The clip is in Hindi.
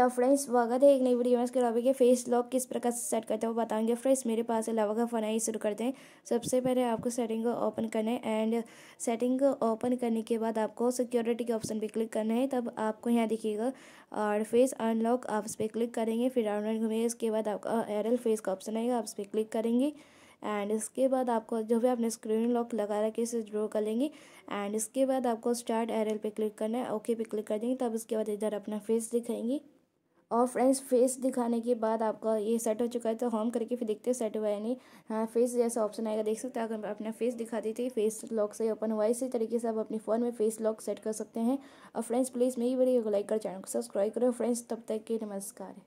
हेलो फ्रेंड्स स्वागत है एक नई वीडियो में। इसके टॉपिक है फेस लॉक किस प्रकार से सेट करते हैं वो बताएँगे फ्रेंड्स मेरे पास अलावा लावा का फ़ोन है शुरू करते हैं। सबसे पहले आपको सेटिंग को ओपन करना है एंड सेटिंग को ओपन करने के बाद आपको सिक्योरिटी के ऑप्शन पे क्लिक करना है। तब आपको यहाँ दिखेगा, और फेस अनलॉक आप उस पर क्लिक करेंगे, फिर डाउनलोड घूमेंगे इसके बाद आपका एयरल फेस का ऑप्शन आएगा, आप उस पर क्लिक करेंगे। एंड इसके बाद आपको जो भी आपने स्क्रीन लॉक लगा रखा इसे ड्रॉ कर लेंगे। एंड इसके बाद आपको स्टार्ट एरल पे क्लिक करना है ओके पे क्लिक कर देंगे। तब उसके बाद इधर अपना फेस दिखाएँगे। और फ्रेंड्स फेस दिखाने के बाद आपका ये सेट हो चुका है तो होम करके फिर देखते हैं सेट हुआ है नहीं। हाँ फेस जैसा ऑप्शन आएगा, देख सकते हैं, अगर अपना फेस दिखा देते फेस लॉक से ओपन हुआ इसी तरीके से आप अपने फ़ोन में फेस लॉक सेट कर सकते हैं। और फ्रेंड्स प्लीज़ मेरी वीडियो को लाइक कर चैनल को सब्सक्राइब करो। फ्रेंड्स, तब तक के नमस्कार।